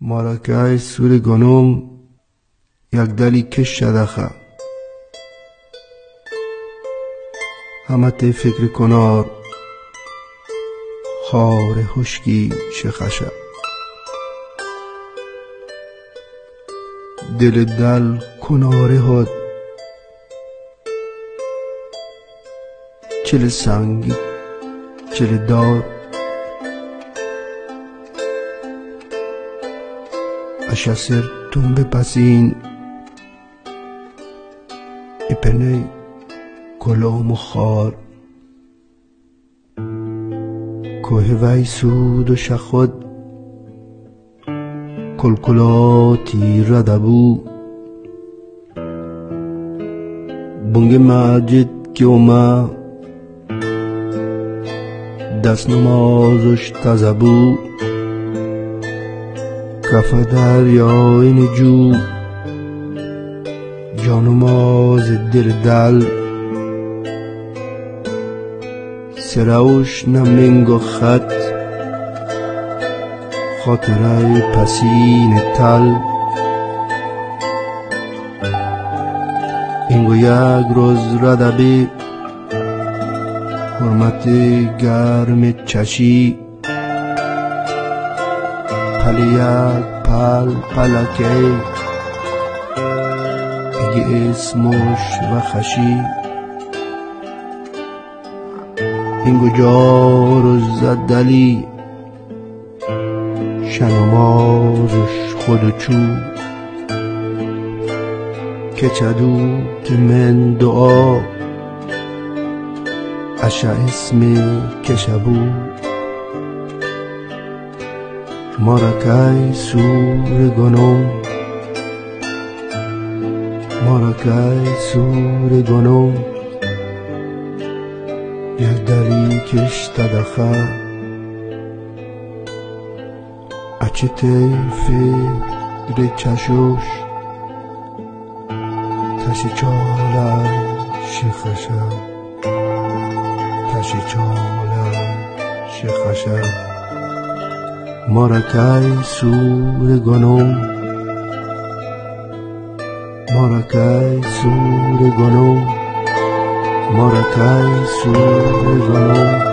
Maracay suri gonom yagdali keshadacha همت فکر کنار خار خشکی شخشه دل دل کناره هد. چل سنگی چل دار. اشاسر تنبه پسین اپنه کلام و خار کوه وی سود و شخود کلکلاتی ردبو بنگ مجد که اومه دست نمازش تزبو کف دریای نجو. جانماز دل دل. سروش نمنگ و خط. خاطره پسین تل. اینگو یک روز ردبی حرمت گرم چشی. یک پل پلکه. اگه اسمش و خشی. این جار و زدلی شنمازش خود و چو. که چدو که من دعا. اشا اسم کشبو. مارکای سور گنوم مارکای سور گنوم دری کشت دخا اچته فکر چشوش تشی چالا شخشا تشی چالا شخشا مارکای سور گنوم مارکای سور گنوم Mordecai, su